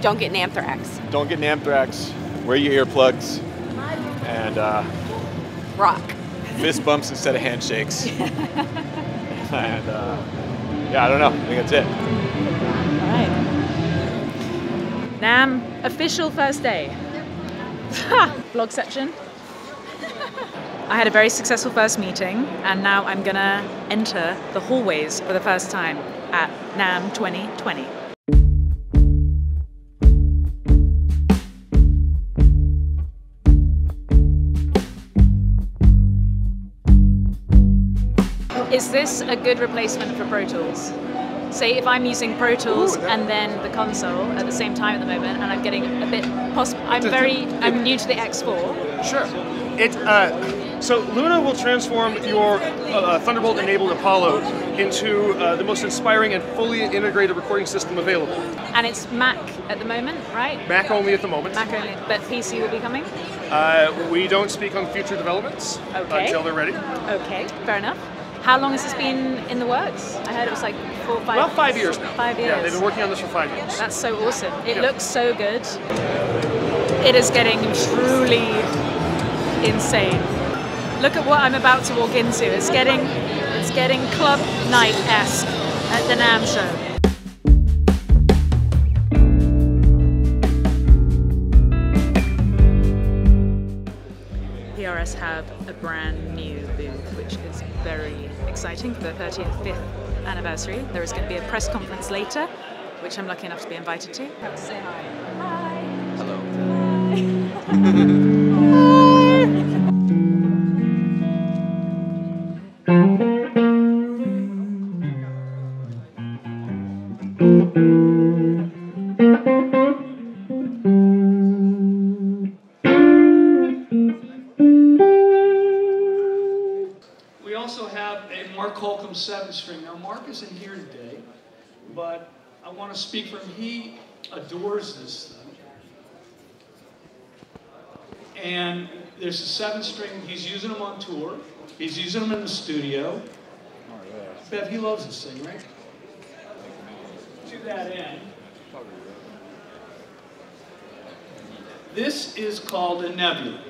Don't get anthrax. Don't get anthrax. Wear your earplugs. And uh, rock. Fist bumps instead of handshakes. and uh, yeah, I don't know. I think that's it. All right. NAMM official first day. Vlog section. I had a very successful first meeting, and now I'm gonna enter the hallways for the first time at NAMM 2020. Is this a good replacement for Pro Tools? Say if I'm using Pro Tools Ooh, and then the console at the same time at the moment, and I'm getting a bit. Poss- I'm very. I'm new to the X4. Sure. It. Uh, so Luna will transform your uh, Thunderbolt-enabled Apollo into uh, the most inspiring and fully integrated recording system available. And it's Mac at the moment, right? Mac only at the moment. Mac only, but PC will be coming. Uh, we don't speak on future developments okay. until they're ready. Okay, fair enough. How long has this been in the works? I heard it was like four, five. About five years now. Five years. Yeah, they've been working on this for five years. That's so awesome. It looks so good. It is getting truly insane. Look at what I'm about to walk into. It's getting, it's getting club night esque at the NAMM show. PRS have a brand new booth, which is very exciting for the 35th anniversary. There is going to be a press conference later, which I'm lucky enough to be invited to. Say hi. Hi. Hello. We String. Now Mark isn't here today, but I want to speak for him. He adores this thing. And there's a seven string, he's using them on tour. He's using them in the studio. Bev, he loves this thing, right? To that end, this is called a nebula.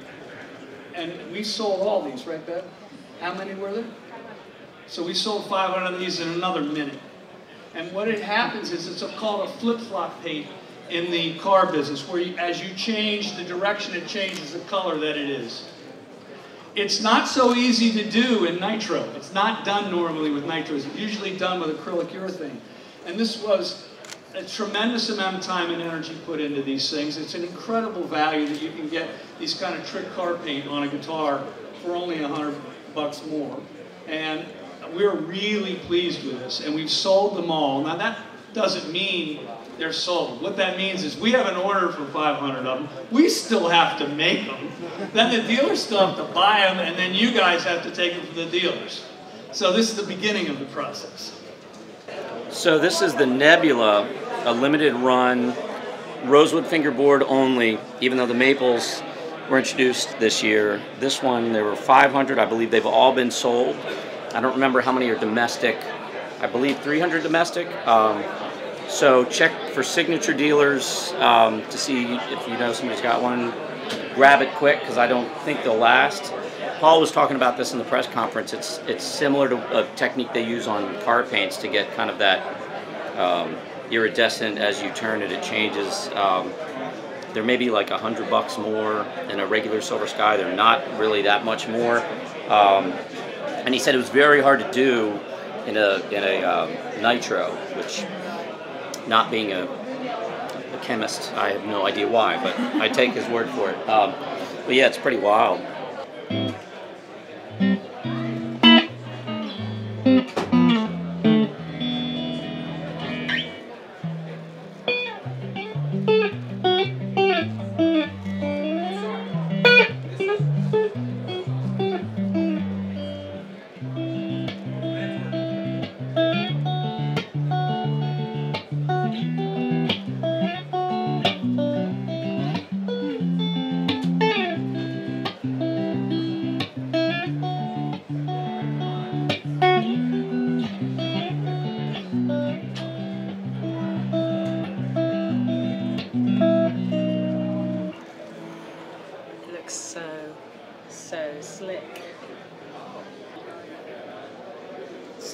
And we sold all these, right, Bev? How many were there? So we sold 500 of these in another minute. And what it happens is it's a, called a flip-flop paint in the car business, where you, as you change the direction, it changes the color that it is. It's not so easy to do in nitro. It's not done normally with nitro. It's usually done with acrylic urethane. And this was a tremendous amount of time and energy put into these things. It's an incredible value that you can get these kind of trick car paint on a guitar for only hundred bucks more. And we're really pleased with this, and we've sold them all. Now that doesn't mean they're sold. What that means is we have an order for 500 of them. We still have to make them. Then the dealers still have to buy them, and then you guys have to take them from the dealers. So this is the beginning of the process. So this is the Nebula, a limited run, rosewood fingerboard only, even though the maples were introduced this year. This one, there were 500. I believe they've all been sold. I don't remember how many are domestic. I believe 300 domestic. Um, so check for signature dealers um, to see if you know somebody's got one. Grab it quick because I don't think they'll last. Paul was talking about this in the press conference. It's it's similar to a technique they use on car paints to get kind of that um, iridescent as you turn it. It changes. Um, there may be like a hundred bucks more than a regular silver sky. They're not really that much more. And he said it was very hard to do in a in a um, nitro, which not being a, a, chemist, I have no idea why, but I take his word for it. Um, but yeah, it's pretty wild.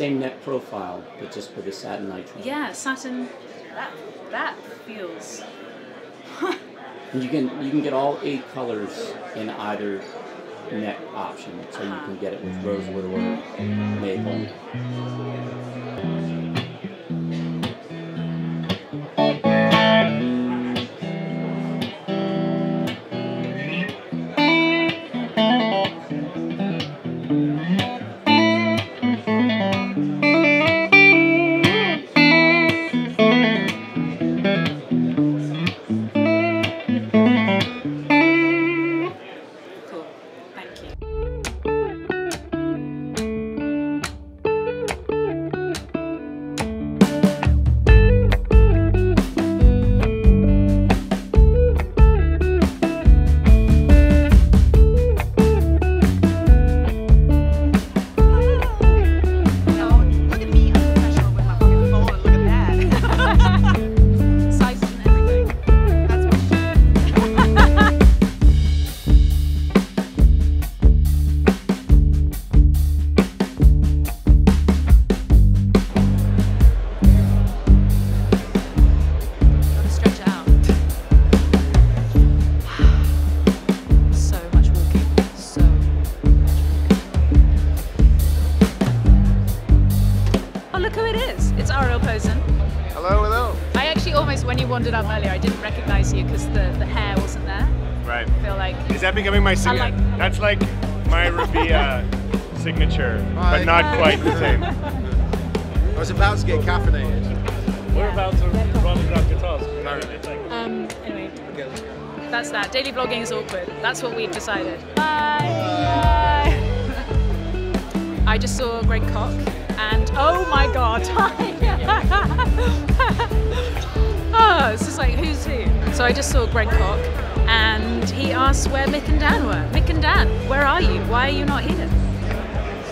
Same neck profile, but just with a satin nitrile. Yeah, satin. That that feels. And you can you can get all eight colors in either neck option, so you can uh-huh. get it with rosewood or mm-hmm. maple. The hair wasn't there. Right. I feel like. Is that becoming my signature? like- That's like my Rabea signature, Hi. but not quite the same. I was about to get caffeinated. We're about to run and grab guitars. Um, anyway, that's that. Daily vlogging is awkward. That's what we've decided. Bye. I just saw Greg Koch, and oh my god. oh, it's just like who's who. So I just saw Greg Koch, and he asked where Mick and Dan were. Mick and Dan, where are you? Why are you not here?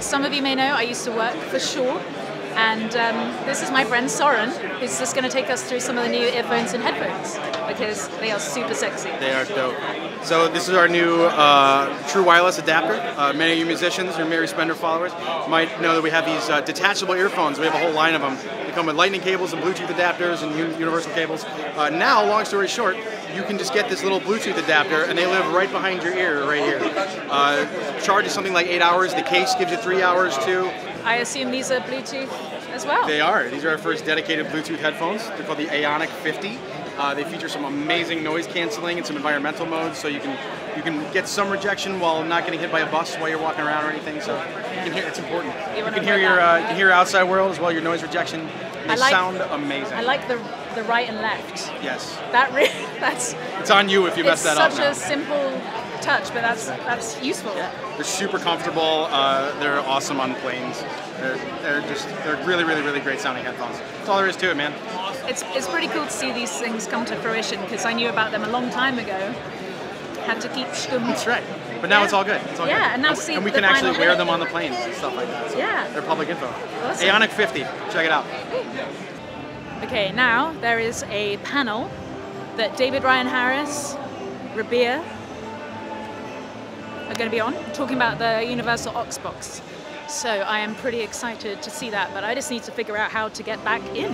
Some of you may know I used to work for Shure, and um, this is my friend Soren, who's just going to take us through some of the new earphones and headphones because they are super sexy. They are dope. So this is our new uh, true wireless adapter. Uh, many of you musicians or Mary Spender followers might know that we have these uh, detachable earphones. We have a whole line of them. They come with lightning cables and Bluetooth adapters and universal cables. Uh, now, long story short, you can just get this little Bluetooth adapter and they live right behind your ear, right here. Uh, charges something like eight hours. The case gives you three hours too. I assume these are Bluetooth as well. They are. These are our first dedicated Bluetooth headphones. They're called the Aonic 50. Uh, they feature some amazing noise canceling and some environmental modes, so you can you can get some rejection while not getting hit by a bus while you're walking around or anything. So you can hear it's important. You You, can hear your uh, you can hear outside world as well, your noise rejection. They I like- sound amazing. I like the the right and left. yes, That that's it's on you if you it's mess that such up. now. a simple touch, but that's that's useful. They're super comfortable. Uh, they're awesome on planes. They're, they're just they're really really really great sounding headphones. That's all there is to it, man. It's it's pretty cool to see these things come to fruition because I knew about them a long time ago. Had to keep stum. That's right. But now Yeah. it's all good. It's all Yeah, good. and now see and we can actually wear them on the planes and stuff like that. So Yeah. They're public info. Awesome. Aonic 50. Check it out. Okay, now there is a panel that David Ryan Harris, Rabea are going to be on, talking about the Universal Oxbox. So I am pretty excited to see that, but I just need to figure out how to get back in.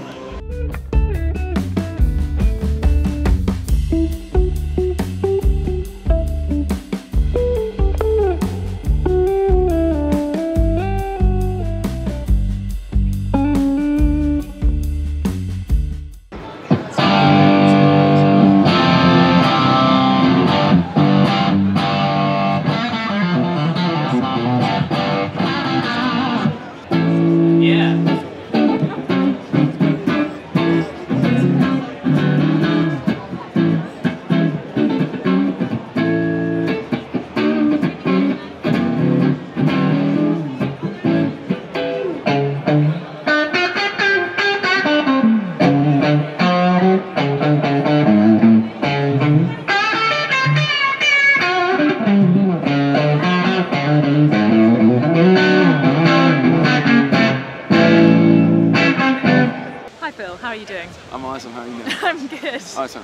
Awesome.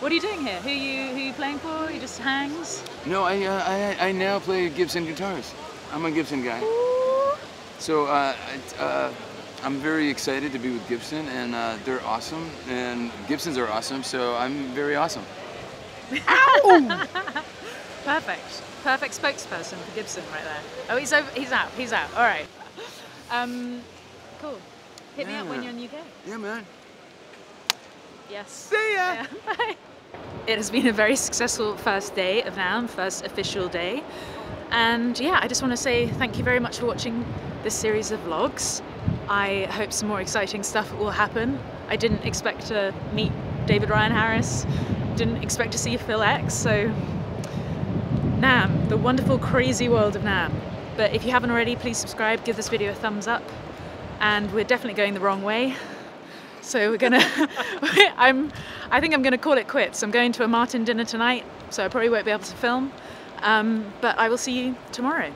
What are you doing here? Who you who you playing for? You just hangs? No, I, uh, I I now play Gibson guitars. I'm a Gibson guy. Ooh, So uh, I- uh, I'm very excited to be with Gibson, and uh, they're awesome, and Gibsons are awesome, so I'm very awesome. Ow! Perfect. Perfect spokesperson for Gibson right there. Oh, he's over, he's out. He's out. All right. Um, cool. Hit me up when you're in UK. Yeah, man. Yes. See ya. Bye. It has been a very successful first day of NAMM, first official day. And yeah, I just want to say thank you very much for watching this series of vlogs. I hope some more exciting stuff will happen. I didn't expect to meet David Ryan Harris, didn't expect to see Phil X, so NAMM, the wonderful, crazy world of NAMM. But if you haven't already, please subscribe, give this video a thumbs up. And we're definitely going the wrong way. So we're gonna, I'm, I think I'm gonna call it quits. I'm going to a Martin dinner tonight, so I probably won't be able to film. Um, but I will see you tomorrow.